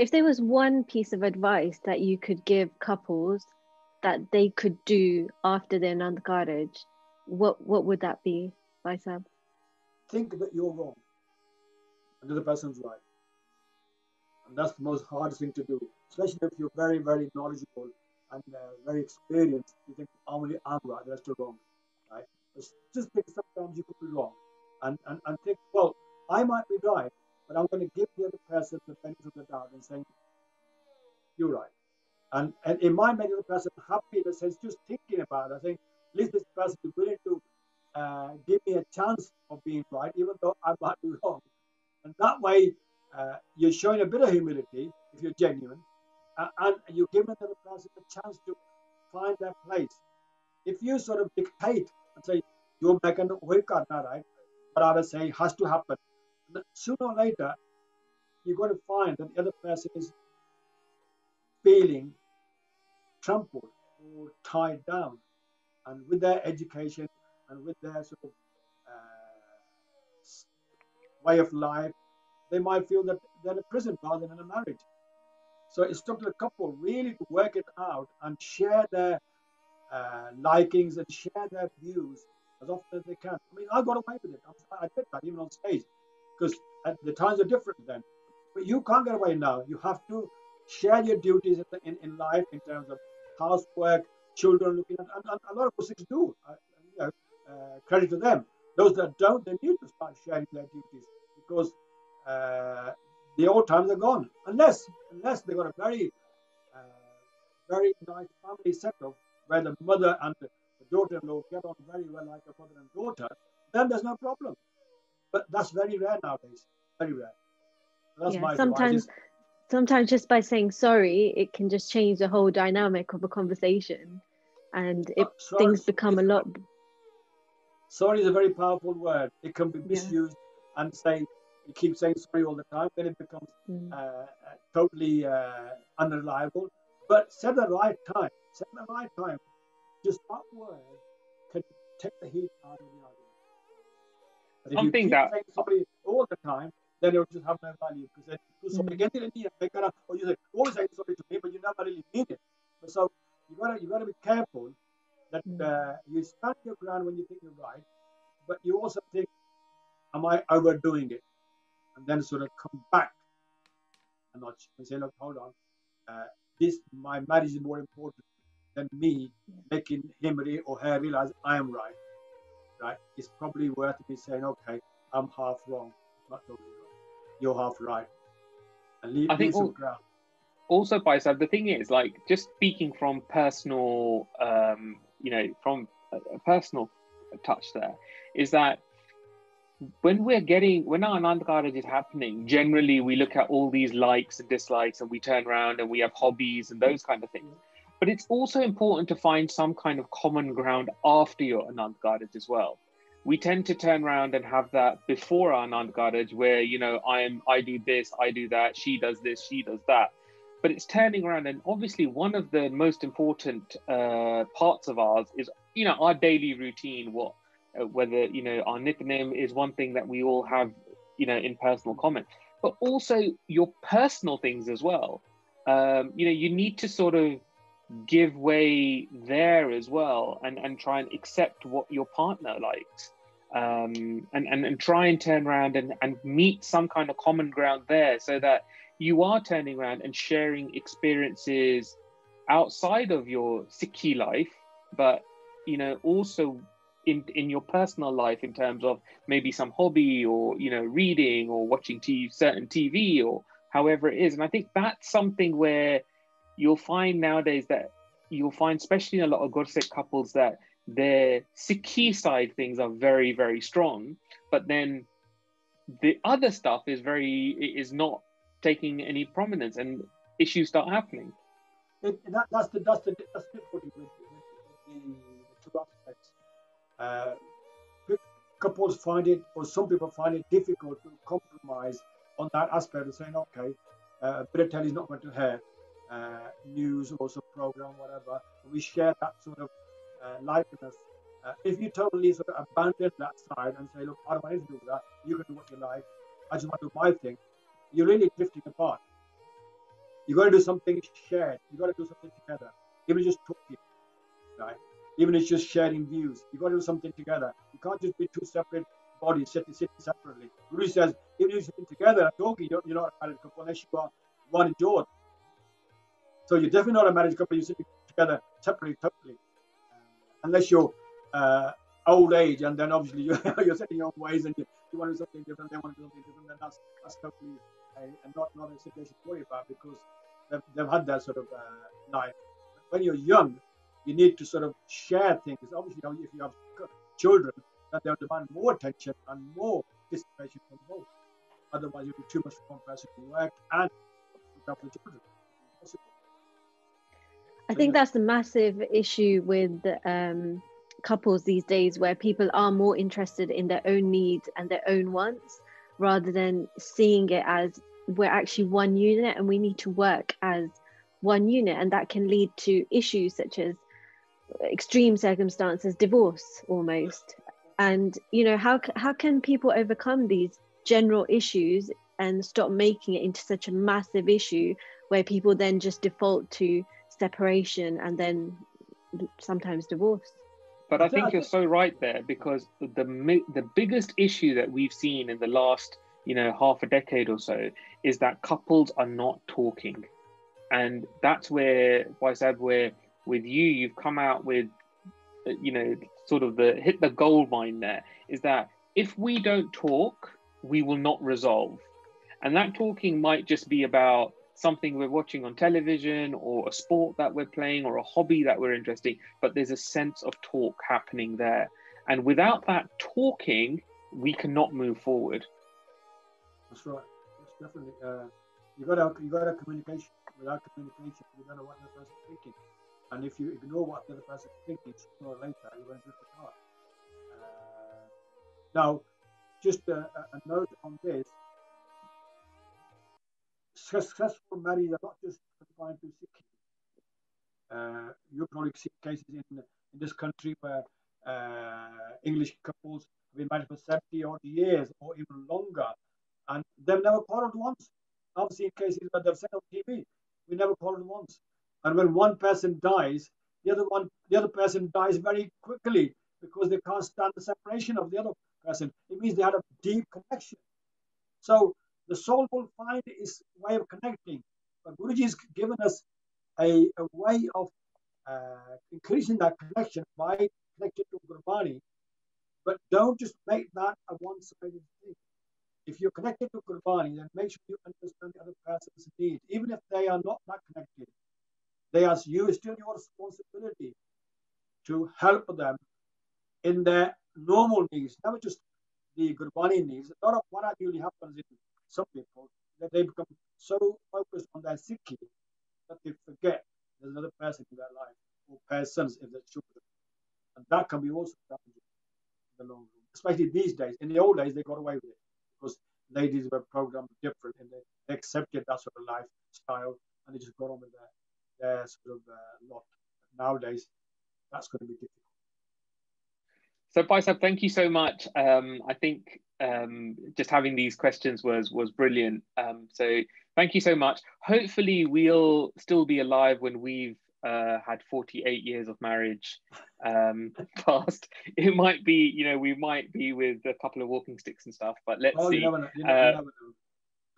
if there was one piece of advice that you could give couples that they could do after Karaj, what what would that be, Faisal? Think that you're wrong and the person's right. And that's the most hardest thing to do, especially if you're very, very knowledgeable and uh, very experienced. You think, only I'm right, the rest are wrong, right? Just think sometimes you could be wrong. And, and, and think, well, I might be right, but I'm going to give the other person the benefit of the doubt and saying, you're right. And, and it might make the person happy in the sense just thinking about it. I think at least this person is willing to uh, give me a chance of being right, even though I might be wrong. And that way, uh, you're showing a bit of humility if you're genuine, uh, and you're giving the person a chance to find their place. If you sort of dictate and say, you're making a karna, right? But I would say has to happen sooner or later, you're going to find that the other person is feeling trampled or tied down. And with their education and with their sort of uh, way of life, they might feel that they're in a prison rather than in a marriage. So it's up to the couple really to work it out and share their uh, likings and share their views as often as they can. I mean, I got away with it. I did that even on stage because the times are different then. But you can't get away now. You have to share your duties in, in life in terms of housework, children looking at, and, and a lot of Muslims do. Uh, you know, uh, credit to them. Those that don't, they need to start sharing their duties because uh, the old times are gone. Unless, unless they got a very, uh, very nice family setup where the mother and the daughter-in-law get on very well like a mother and daughter, then there's no problem. But that's very rare nowadays. Very rare. That's yeah, my sometimes advice. sometimes just by saying sorry, it can just change the whole dynamic of a conversation. And if uh, things become a lot sorry is a very powerful word. It can be misused yeah. and say you keep saying sorry all the time, then it becomes mm. uh, uh totally uh, unreliable. But set the right time. Set the right time. Just that word can take the heat out of the argument. But you that somebody all the time, then it will just have no value because then something mm. again in or you say always say sorry to me, but you never really mean it. But so you gotta you gotta be careful that mm. uh, you stand your ground when you think you're right, but you also think, am I overdoing it? And then sort of come back a notch and say, look, hold on, uh, this my marriage is more important than me making him or her realize I am right right, it's probably worth me saying, okay, I'm half wrong, wrong. You're half right. And leave, I think all, ground. Also, Faisal, the thing is, like, just speaking from personal, um, you know, from a, personal touch there, is that when we're getting when our Anand Karaj is happening, generally we look at all these likes and dislikes and we turn around and we have hobbies and those kind of things. But it's also important to find some kind of common ground after your Anand Karaj as well. We tend to turn around and have that before our Anand where you know I am, I do this, I do that, she does this, she does that. But it's turning around, and obviously one of the most important uh, parts of ours is you know our daily routine. What uh, whether you know our Nitnem is one thing that we all have, you know, in personal comment, but also your personal things as well. Um, you know, you need to sort of give way there as well and, and try and accept what your partner likes um, and, and, and try and turn around and, and meet some kind of common ground there so that you are turning around and sharing experiences outside of your Sikhi life, but you know, also in in your personal life in terms of maybe some hobby or you know reading or watching TV, certain TV or however it is. And I think that's something where you'll find nowadays that you'll find, especially in a lot of Gursikh couples, that their Sikhi side things are very, very strong, but then the other stuff is very is not taking any prominence, and issues start happening. It, that, that's the that's the that's the difficulty with, the, the, two aspects. Uh, couples find it, or some people find it difficult to compromise on that aspect of saying, okay, uh, is not going to hurt uh, news, also program, whatever. We share that sort of uh, likeness. Uh, if you totally sort of abandon that side and say, look, I don't want to do that, you can do what you like, I just want to do my thing, you're really drifting apart. You've got to do something shared. You've got to do something together. Even just talking, right? Even it's just sharing views, You've got to do something together. You can't just be two separate bodies sitting, sitting separately. Guru says, even if you're sitting together and talking, you're, you're not a couple unless you are one in your. So you're definitely not a married couple. You're sitting together separately, totally, uh, unless you're uh, old age, and then obviously you're, you're setting your own ways and you, you want to do something different, they want to do something different, then that's, that's totally a, a not, not a situation to worry about because they've, they've had that sort of uh, life. When you're young, you need to sort of share things. Obviously, if you have children, then they'll demand more attention and more participation from both. Otherwise, you'll be too much for one person to work and the children. I think that's the massive issue with um, couples these days where people are more interested in their own needs and their own wants rather than seeing it as we're actually one unit and we need to work as one unit. And that can lead to issues such as extreme circumstances divorce almost. And you know how how can people overcome these general issues and stop making it into such a massive issue where people then just default to separation and then sometimes divorce. But I think you're so right there because the the biggest issue that we've seen in the last you know half a decade or so is that couples are not talking, and that's where said where with you you've come out with you know sort of the hit the gold mine there is that if we don't talk we will not resolve. And that talking might just be about something we're watching on television or a sport that we're playing or a hobby that we're interested in, but there's a sense of talk happening there. And without that talking, we cannot move forward. That's right. That's definitely. Uh, you got to you got a communication. Without communication, you don't know what the other person's thinking. And if you ignore what the other person's thinking, sooner or later you're going to drift apart. Uh, now, just a, a note on this successful marriages are not just confined to Sikh. Uh, you probably see cases in, in this country where uh, English couples have been married for 70 odd years or even longer, and they've never quarreled once. I've seen cases where they've said on TV, we never quarreled once. And when one person dies, the other one, the other person dies very quickly because they can't stand the separation of the other person. It means they had a deep connection. So the soul will find its way of connecting. But Guruji has given us a, a way of uh, increasing that connection by connecting to Gurbani. But don't just make that a one-sided thing. If you're connected to Gurbani, then make sure you understand the other person's needs, even if they are not that connected. They are you still your responsibility to help them in their normal needs, never just the Gurbani needs. A lot of what actually happens in some people that they become so focused on their Sikhi that they forget there's another person in their life or persons if they're children. And that can be also damaging in the long run, especially these days. In the old days, they got away with it because ladies were programmed different and they, they accepted that sort of lifestyle and they just got on with their, their sort of uh, lot. Nowadays, that's going to be difficult. So, Faisal, thank you so much. Um, I think um, just having these questions was was brilliant. Um, so, thank you so much. Hopefully, we'll still be alive when we've uh, had 48 years of marriage um, past. It might be, you know, we might be with a couple of walking sticks and stuff, but let's oh, see. You never. You never, uh.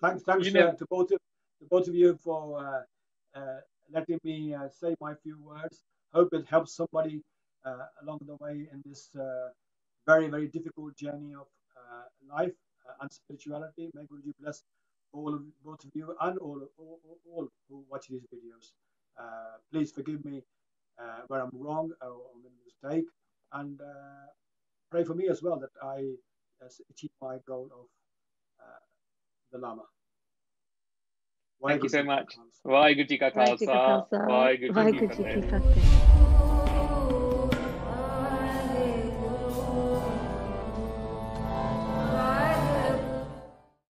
Thanks, thanks uh, to both of to both of you for uh, uh, letting me uh, say my few words. Hope it helps somebody Uh, along the way in this uh, very, very difficult journey of uh, life uh, and spirituality. May Guruji bless all of both of you and all, all, all who watch these videos. Uh, please forgive me where I'm wrong or I'm in mistake, and pray for me as well that I achieve my goal of the Lama. Thank you so much. Waheguru Ji Ka Khalsa. Waheguru Ji Ki Fateh.